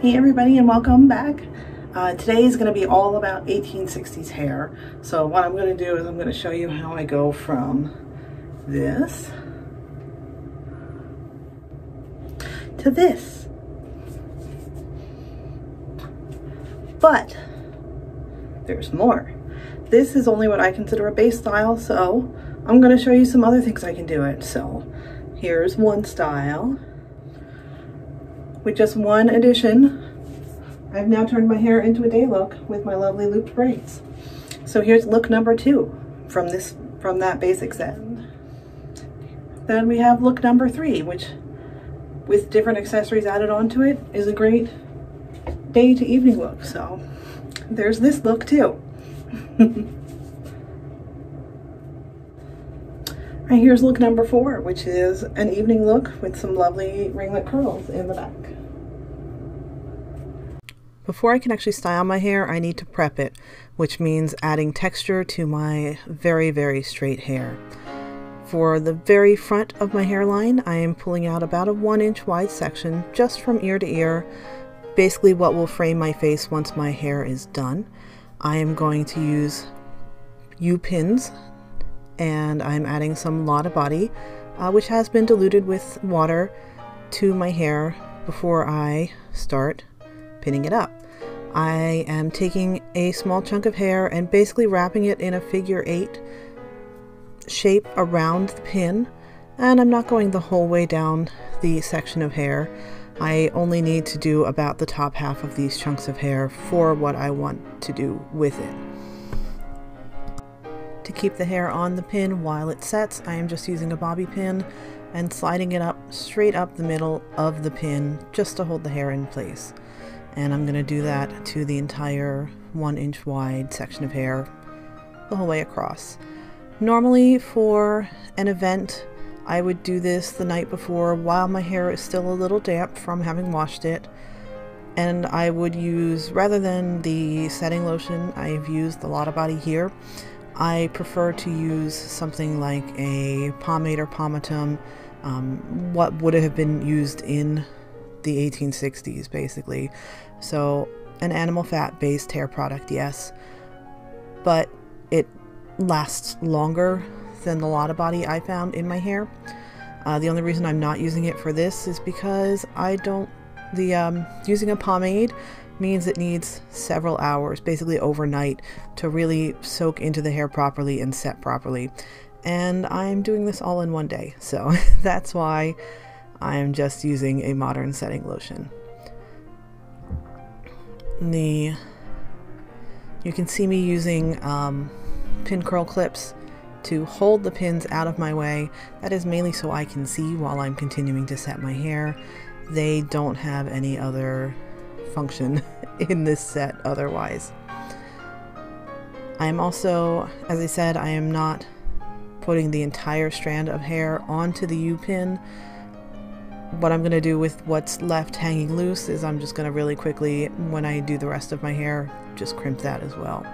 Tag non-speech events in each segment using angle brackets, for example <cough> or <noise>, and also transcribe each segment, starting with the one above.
Hey everybody and welcome back. Uh, today is going to be all about 1860s hair. So what I'm going to do is I'm going to show you how I go from this to this. But there's more. This is only what I consider a base style, so I'm going to show you some other things I can do it. So here's one style with just one addition. I've now turned my hair into a day look with my lovely looped braids. So here's look number two from this from that basic set. Then we have look number three, which with different accessories added onto it is a great day to evening look. So there's this look too. <laughs> Right here's look number four, which is an evening look with some lovely ringlet curls in the back. Before I can actually style my hair, I need to prep it, which means adding texture to my very, very straight hair. For the very front of my hairline, I am pulling out about a one inch wide section just from ear to ear, basically what will frame my face once my hair is done. I am going to use U-pins and I'm adding some Lotta Body, uh, which has been diluted with water to my hair before I start pinning it up. I am taking a small chunk of hair and basically wrapping it in a figure eight shape around the pin and I'm not going the whole way down the section of hair. I only need to do about the top half of these chunks of hair for what I want to do with it. To keep the hair on the pin while it sets, I am just using a bobby pin and sliding it up straight up the middle of the pin just to hold the hair in place. And I'm going to do that to the entire one inch wide section of hair the whole way across. Normally for an event I would do this the night before while my hair is still a little damp from having washed it. And I would use, rather than the setting lotion I've used the Lotta Body here, I prefer to use something like a pomade or pomatum, um, what would have been used in the 1860s, basically. So, an animal fat based hair product, yes, but it lasts longer than the Lotta Body I found in my hair. Uh, the only reason I'm not using it for this is because I don't. The um, using a pomade means it needs several hours, basically overnight, to really soak into the hair properly and set properly. And I'm doing this all in one day, so <laughs> that's why I'm just using a modern setting lotion. The you can see me using um, pin curl clips to hold the pins out of my way. That is mainly so I can see while I'm continuing to set my hair. They don't have any other function <laughs> in this set otherwise. I am also, as I said, I am not putting the entire strand of hair onto the U-pin what I'm going to do with what's left hanging loose is I'm just going to really quickly, when I do the rest of my hair, just crimp that as well.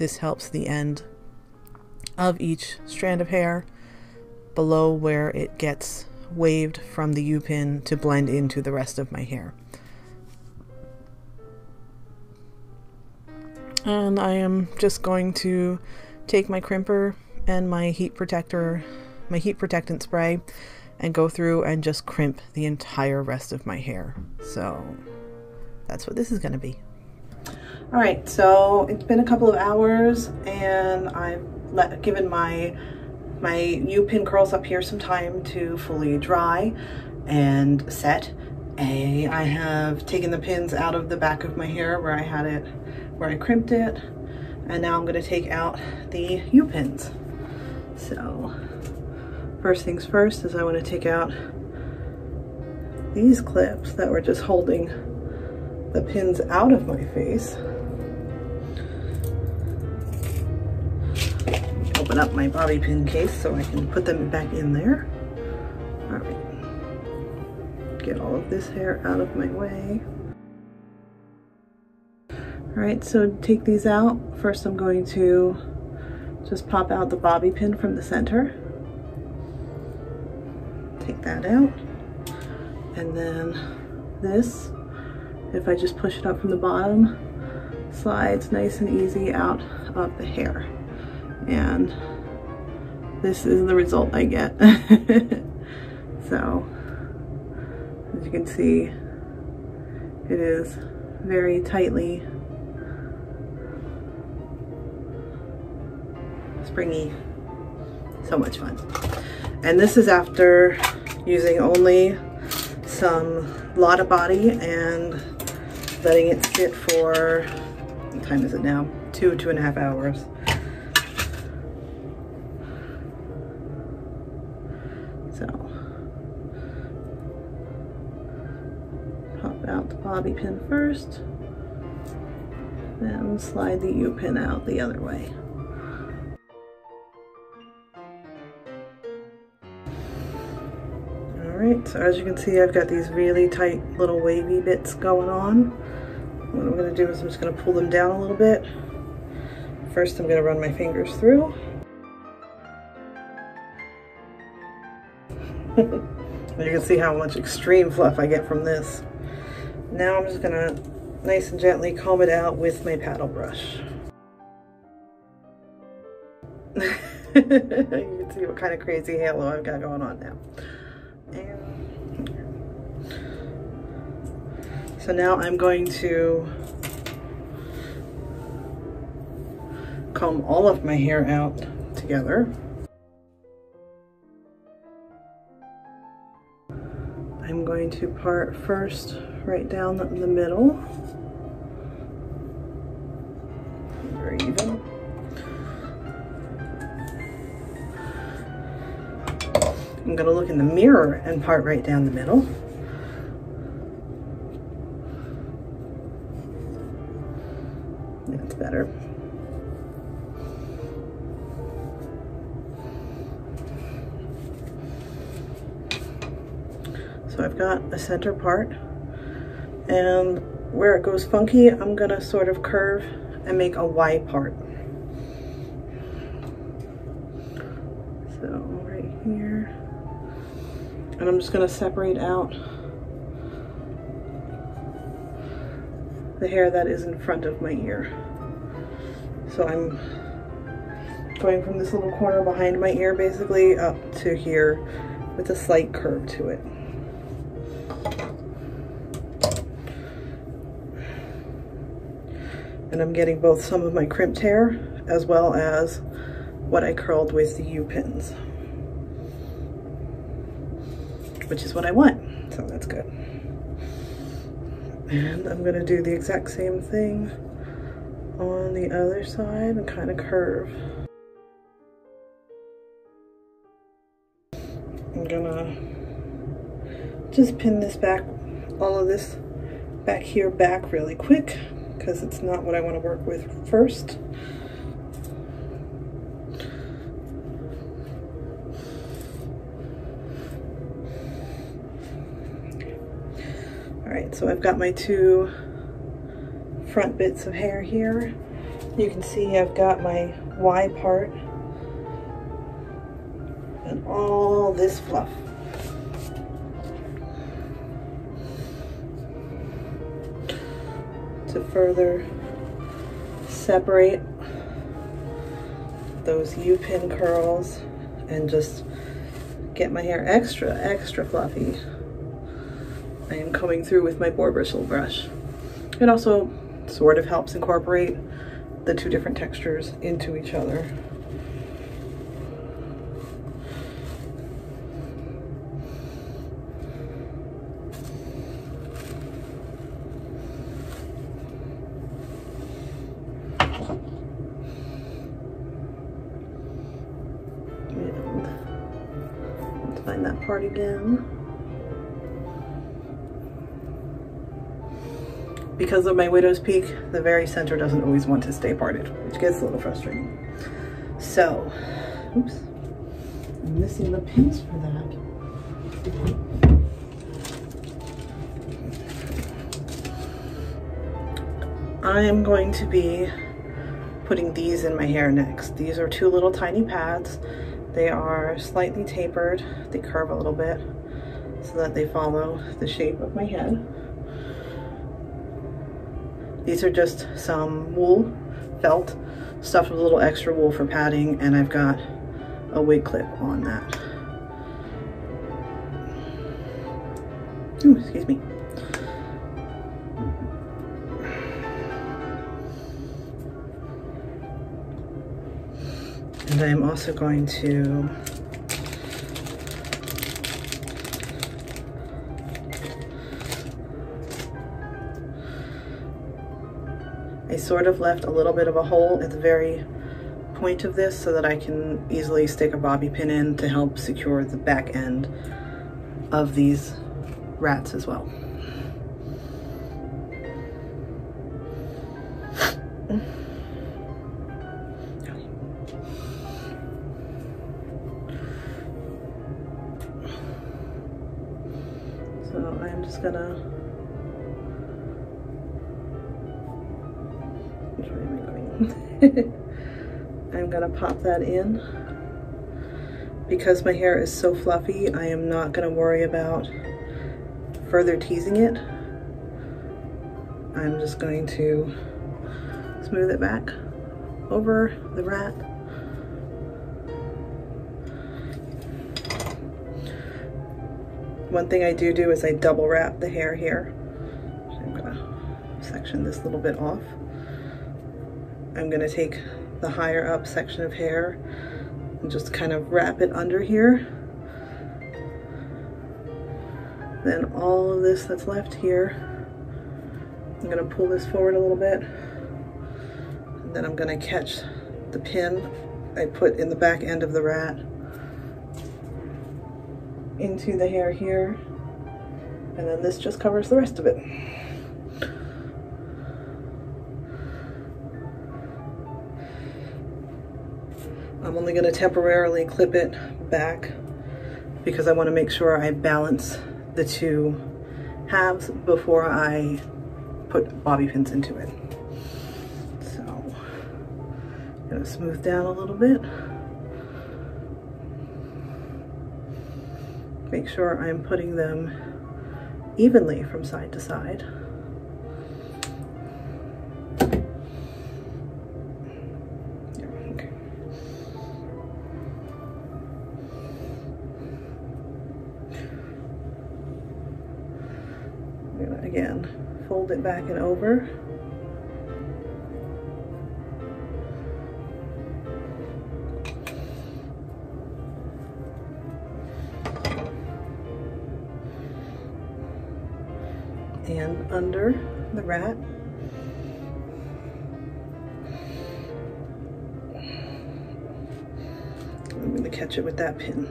This helps the end of each strand of hair below where it gets waved from the U-pin to blend into the rest of my hair. And I am just going to take my crimper and my heat protector, my heat protectant spray, and go through and just crimp the entire rest of my hair. So that's what this is going to be. All right, so it's been a couple of hours and I've let, given my my U-pin curls up here some time to fully dry and set. A, I have taken the pins out of the back of my hair where I had it where I crimped it. And now I'm gonna take out the U-pins. So first things first is I wanna take out these clips that were just holding the pins out of my face. Open up my bobby pin case so I can put them back in there. All right, get all of this hair out of my way. All right, so take these out. First I'm going to just pop out the bobby pin from the center. Take that out. And then this, if I just push it up from the bottom, slides nice and easy out of the hair. And this is the result I get. <laughs> so, as you can see, it is very tightly springy. So much fun. And this is after using only some Lotta Body and letting it sit for, what time is it now? Two, two and a half hours. So, pop out the bobby pin first, then slide the U pin out the other way. Alright, so as you can see I've got these really tight little wavy bits going on. What I'm going to do is I'm just going to pull them down a little bit. First I'm going to run my fingers through. <laughs> you can see how much extreme fluff I get from this. Now I'm just to nice and gently comb it out with my paddle brush. <laughs> you can see what kind of crazy halo I've got going on now. So now I'm going to comb all of my hair out together. Going to part first right down the middle. Very even. I'm going to look in the mirror and part right down the middle. A center part and where it goes funky, I'm gonna sort of curve and make a Y part. So right here. And I'm just to separate out the hair that is in front of my ear. So I'm going from this little corner behind my ear basically up to here with a slight curve to it. And I'm getting both some of my crimped hair as well as what I curled with the U-pins which is what I want. So that's good. And I'm gonna do the exact same thing on the other side and kind of curve. I'm gonna just pin this back, all of this back here back really quick because it's not what I want to work with first. All right, so I've got my two front bits of hair here. You can see I've got my Y part and all this fluff. Further separate those U-pin curls and just get my hair extra, extra fluffy. I am coming through with my boar bristle brush. It also sort of helps incorporate the two different textures into each other. Because of my widow's peak, the very center doesn't always want to stay parted, which gets a little frustrating. So, oops, I'm missing the pins for that. I am going to be putting these in my hair next. These are two little tiny pads. They are slightly tapered. They curve a little bit so that they follow the shape of my head. These are just some wool felt stuffed with a little extra wool for padding and I've got a wig clip on that. Ooh, excuse me. And I'm also going to I sort of left a little bit of a hole at the very point of this so that I can easily stick a bobby pin in to help secure the back end of these rats as well. Gonna pop that in. Because my hair is so fluffy, I am not gonna worry about further teasing it. I'm just going to smooth it back over the rat. One thing I do do is I double wrap the hair here. I'm gonna section this little bit off. I'm gonna take the higher up section of hair and just kind of wrap it under here. Then all of this that's left here, I'm gonna pull this forward a little bit. And then I'm gonna catch the pin I put in the back end of the rat into the hair here. And then this just covers the rest of it. I'm only going to temporarily clip it back because I want to make sure I balance the two halves before I put bobby pins into it. So to smooth down a little bit. Make sure I'm putting them evenly from side to side. It back and over. And under the rat. I'm going to catch it with that pin.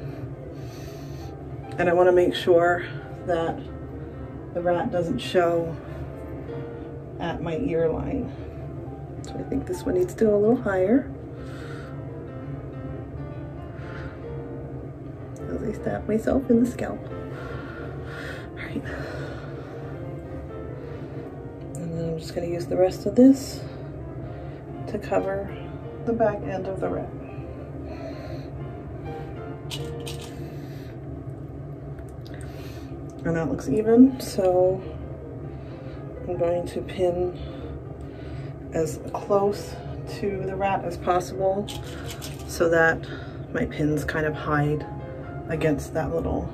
And I want to make sure that the rat doesn't show my ear line. So I think this one needs to go a little higher. As I stab myself in the scalp. All right. And then I'm just gonna use the rest of this to cover the back end of the rat. and that looks even so I'm going to pin as close to the rat as possible so that my pins kind of hide against that little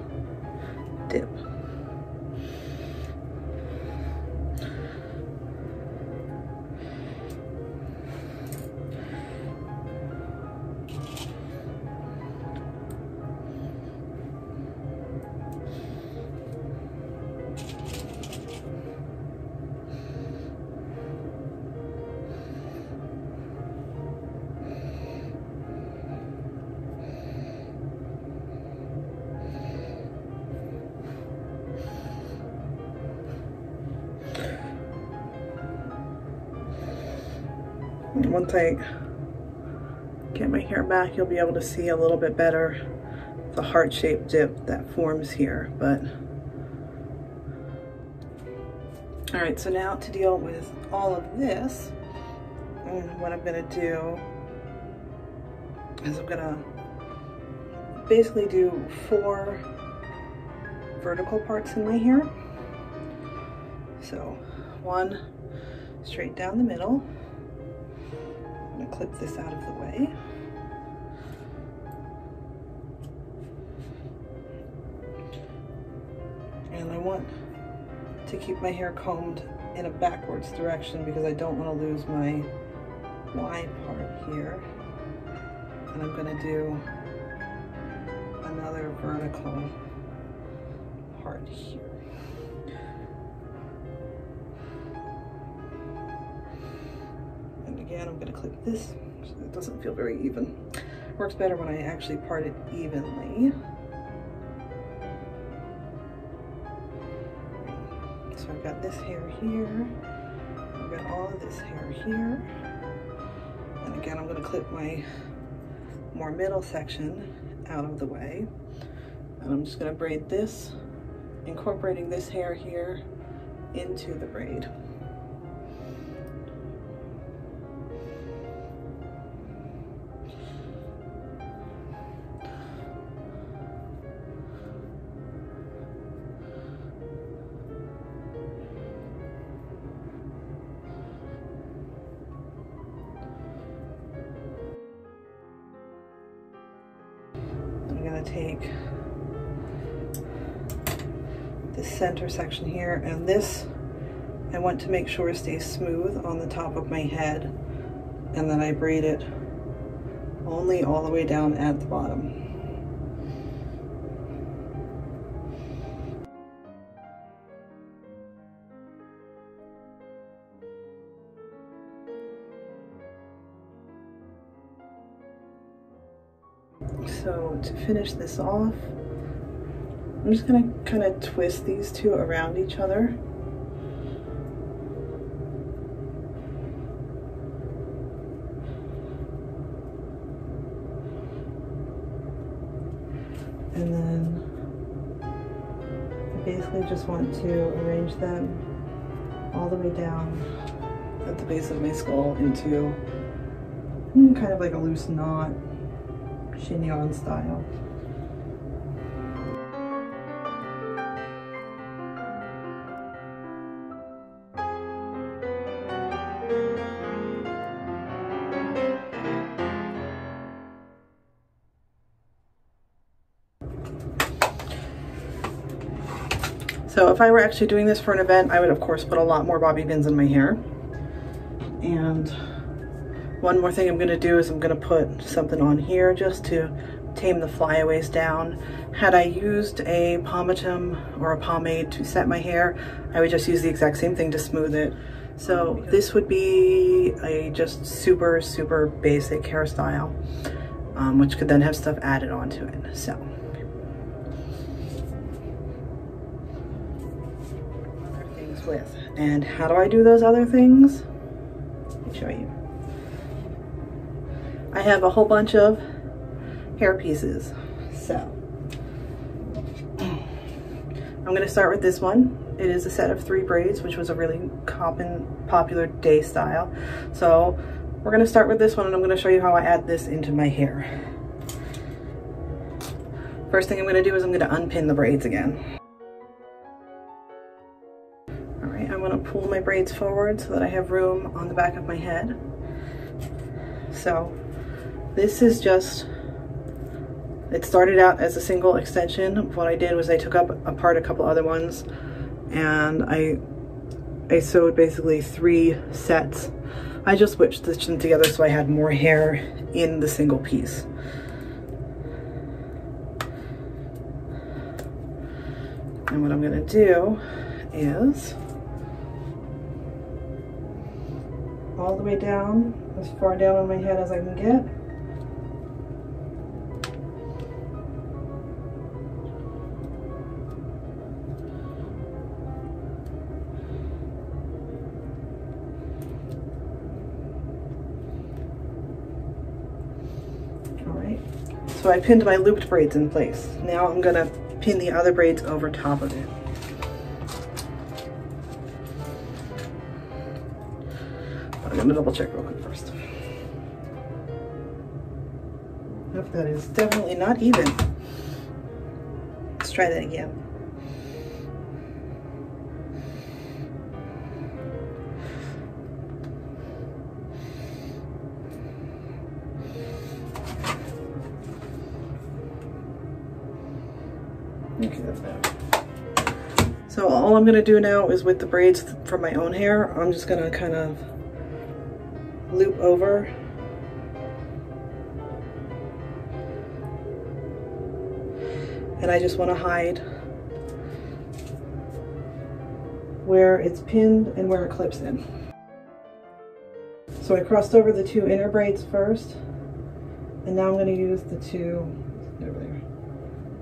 once I get my hair back, you'll be able to see a little bit better the heart-shaped dip that forms here, but All right, so now to deal with all of this, mm, what I'm gonna do is I'm gonna basically do four vertical parts in my hair. So one straight down the middle. Clip this out of the way. And I want to keep my hair combed in a backwards direction because I don't want to lose my Y part here. And I'm gonna do another vertical part here. Clip this it doesn't feel very even. Works better when I actually part it evenly. So I've got this hair here. I've got all of this hair here. And again, I'm gonna clip my more middle section out of the way. And I'm just gonna braid this, incorporating this hair here into the braid. Take this center section here and this I want to make sure stays smooth on the top of my head and then I braid it only all the way down at the bottom. So to finish this off, I'm just gonna kind of twist these two around each other. And then I basically just want to arrange them all the way down at the base of my skull into hmm, kind of like a loose knot chignon style. So if I were actually doing this for an event, I would of course put a lot more bobby pins in my hair. And one more thing I'm gonna do is I'm gonna put something on here just to tame the flyaways down. Had I used a pomatum or a pomade to set my hair, I would just use the exact same thing to smooth it. So this would be a just super, super basic hairstyle, um, which could then have stuff added onto it, so. Other things with, and how do I do those other things? Let me show you. I have a whole bunch of hair pieces. So I'm gonna start with this one. It is a set of three braids, which was a really common, popular day style. So we're gonna start with this one and I'm gonna show you how I add this into my hair. First thing I'm gonna do is I'm gonna unpin the braids again. All right, I'm gonna pull my braids forward so that I have room on the back of my head. So this is just, it started out as a single extension. What I did was I took up apart a couple other ones and I, I sewed basically three sets. I just stitched them together so I had more hair in the single piece. And what I'm gonna do is all the way down, as far down on my head as I can get. So I pinned my looped braids in place. Now I'm gonna pin the other braids over top of it. I'm gonna double check real quick first. Nope, that is definitely not even. Let's try that again. I'm gonna do now is with the braids from my own hair, I'm just gonna kind of loop over and I just want to hide where it's pinned and where it clips in. So I crossed over the two inner braids first and now I'm going to use the two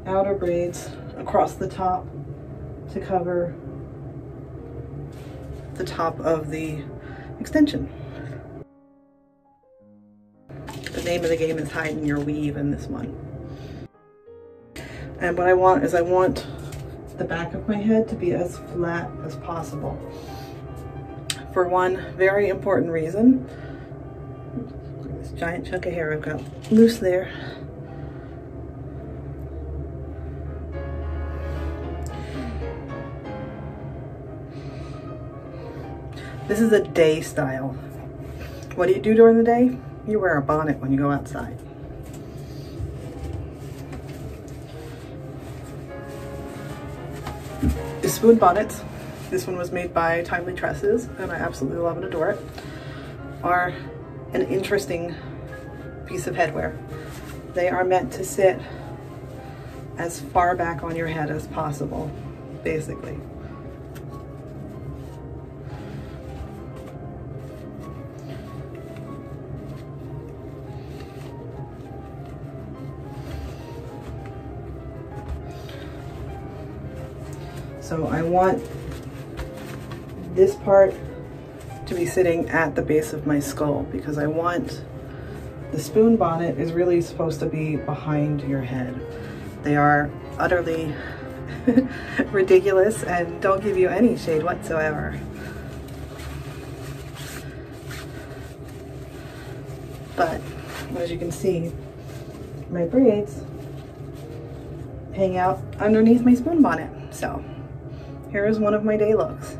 outer braids across the top to cover the top of the extension. The name of the game is hiding your weave in this one. And what I want is I want the back of my head to be as flat as possible. For one very important reason. This giant chunk of hair I've got loose there. This is a day style. What do you do during the day? You wear a bonnet when you go outside. The spoon bonnets, this one was made by Timely Tresses and I absolutely love and adore it, are an interesting piece of headwear. They are meant to sit as far back on your head as possible, basically. So I want this part to be sitting at the base of my skull because I want the spoon bonnet is really supposed to be behind your head. They are utterly <laughs> ridiculous and don't give you any shade whatsoever. But as you can see, my braids hang out underneath my spoon bonnet. So here is one of my day looks.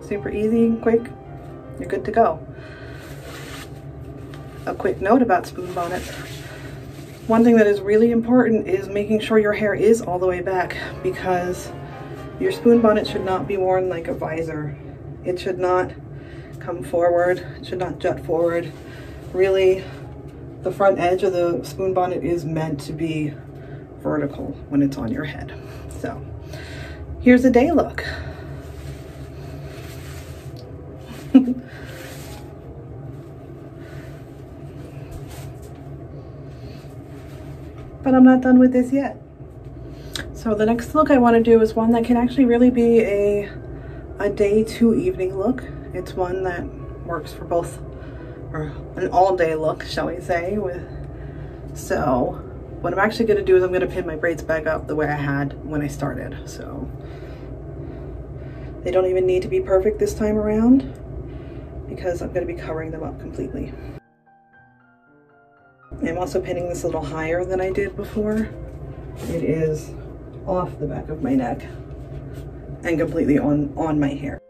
Super easy, and quick, you're good to go. A quick note about spoon bonnets. One thing that is really important is making sure your hair is all the way back because your spoon bonnet should not be worn like a visor. It should not come forward, it should not jut forward. Really, the front edge of the spoon bonnet is meant to be vertical when it's on your head. So here's a day look. but I'm not done with this yet. So the next look I want to do is one that can actually really be a, a day to evening look. It's one that works for both, or an all day look, shall we say. With So what I'm actually going to do is I'm going to pin my braids back up the way I had when I started. So they don't even need to be perfect this time around because I'm going to be covering them up completely. I'm also pinning this a little higher than I did before. It is off the back of my neck and completely on, on my hair.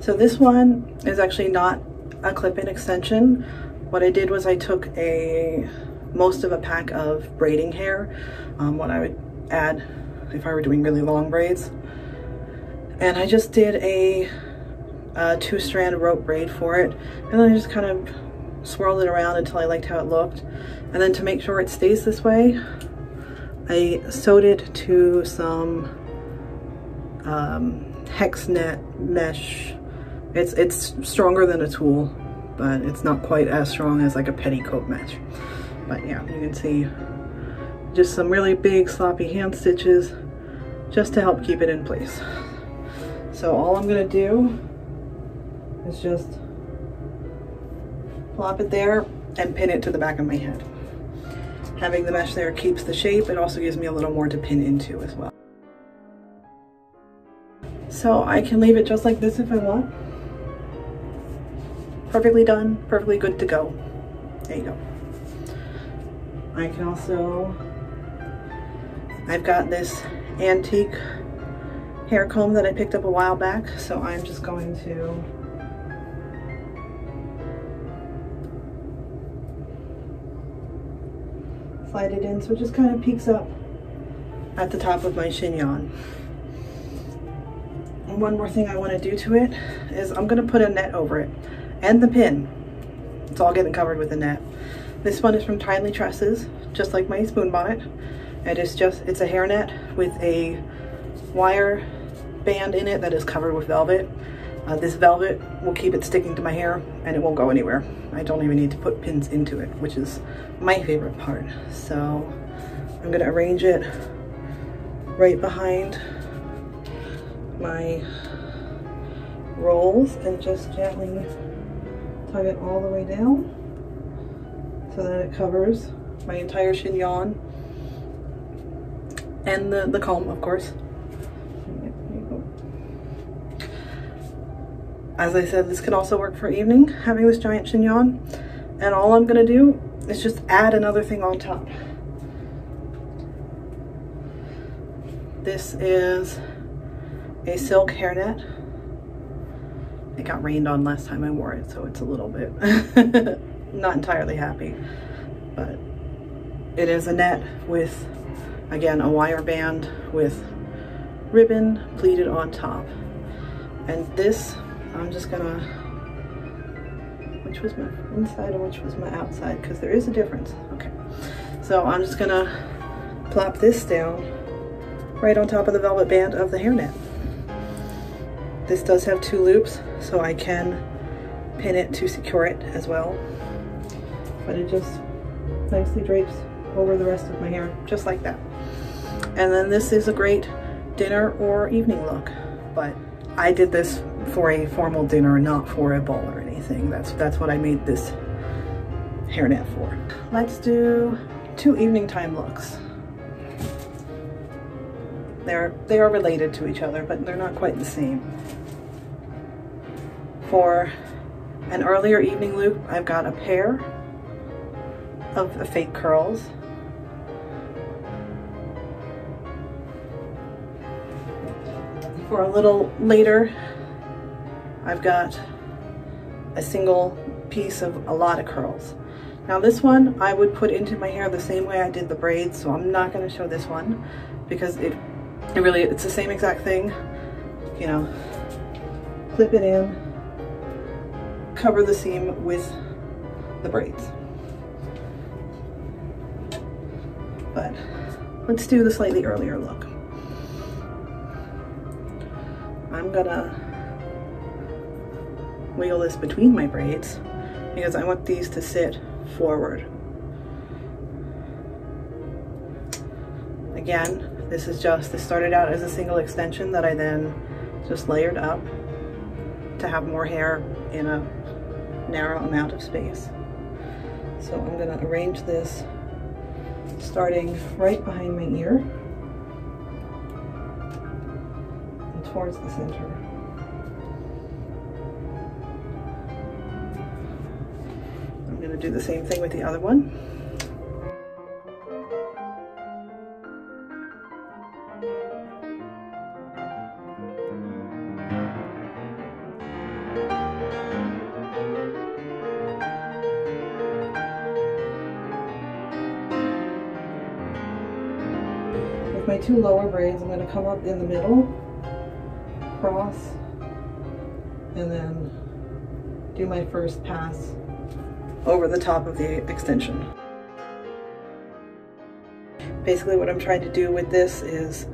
So this one is actually not a clip-in extension. What I did was I took a most of a pack of braiding hair, um, what I would add if I were doing really long braids. And I just did a, a two strand rope braid for it. And then I just kind of swirled it around until I liked how it looked. And then to make sure it stays this way, I sewed it to some um, hex net mesh. It's, it's stronger than a tulle, but it's not quite as strong as like a petticoat mesh. But yeah, you can see just some really big sloppy hand stitches just to help keep it in place. So all I'm gonna do is just plop it there and pin it to the back of my head. Having the mesh there keeps the shape. It also gives me a little more to pin into as well. So I can leave it just like this if I want. perfectly done, perfectly good to go. There you go. I can also, I've got this antique hair comb that I picked up a while back, so I'm just going to slide it in so it just kind of peeks up at the top of my chignon. And one more thing I want to do to it is I'm going to put a net over it and the pin. It's all getting covered with a net. This one is from Timely Tresses, just like my spoon bonnet. It is just, it's a hairnet with a wire band in it that is covered with velvet. Uh, this velvet will keep it sticking to my hair and it won't go anywhere. I don't even need to put pins into it, which is my favorite part. So I'm gonna arrange it right behind my rolls and just gently tug it all the way down so that it covers my entire chignon and the, the comb, of course. As I said, this could also work for evening, having this giant chignon. And all I'm gonna do is just add another thing on top. This is a silk hairnet. It got rained on last time I wore it, so it's a little bit <laughs> not entirely happy. But it is a net with, again, a wire band with ribbon pleated on top. And this I'm just gonna, which was my inside and which was my outside, because there is a difference. Okay, so I'm just gonna plop this down right on top of the velvet band of the hairnet. This does have two loops, so I can pin it to secure it as well. But it just nicely drapes over the rest of my hair, just like that. And then this is a great dinner or evening look, but I did this for a formal dinner, not for a ball or anything. That's, that's what I made this hairnet for. Let's do two evening time looks. They're, they are related to each other, but they're not quite the same. For an earlier evening look, I've got a pair of the fake curls. For a little later I've got a single piece of a lot of curls. Now this one I would put into my hair the same way I did the braids, so I'm not gonna show this one because it, it really, it's the same exact thing. You know, clip it in, cover the seam with the braids. But let's do the slightly earlier look. I'm gonna wiggle this between my braids because I want these to sit forward. Again, this is just, this started out as a single extension that I then just layered up to have more hair in a narrow amount of space. So I'm gonna arrange this starting right behind my ear and towards the center. I'm going to do the same thing with the other one. Two lower braids, I'm going to come up in the middle, cross, and then do my first pass over the top of the extension. Basically what I'm trying to do with this is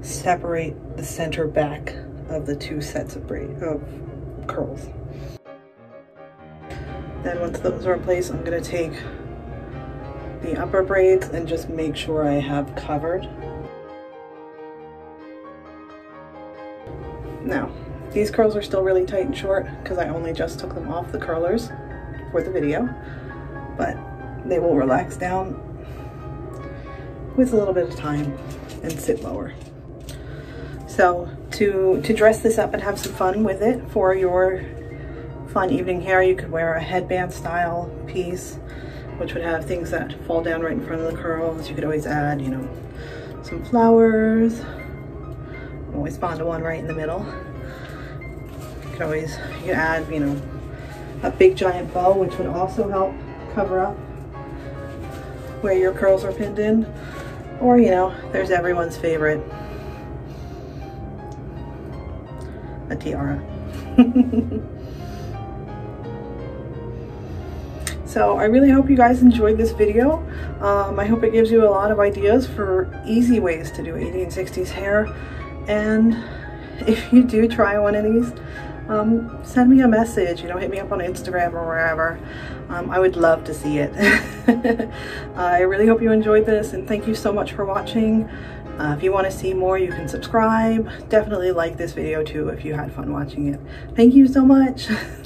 separate the center back of the two sets of braid of curls. Then once those are in place, I'm gonna take the upper braids and just make sure I have covered. Now, these curls are still really tight and short because I only just took them off the curlers for the video, but they will relax down with a little bit of time and sit lower. So to, to dress this up and have some fun with it for your fun evening hair, you could wear a headband style piece, which would have things that fall down right in front of the curls. You could always add, you know, some flowers. Always find one right in the middle. You could always, you add, you know, a big giant bow, which would also help cover up where your curls are pinned in. Or, you know, there's everyone's favorite, a tiara. <laughs> so I really hope you guys enjoyed this video. Um, I hope it gives you a lot of ideas for easy ways to do 1860s hair. And if you do try one of these, um, send me a message, you know, hit me up on Instagram or wherever. Um, I would love to see it. <laughs> I really hope you enjoyed this and thank you so much for watching. Uh, if you want to see more, you can subscribe. Definitely like this video too if you had fun watching it. Thank you so much. <laughs>